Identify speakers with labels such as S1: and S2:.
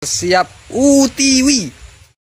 S1: siap. UTW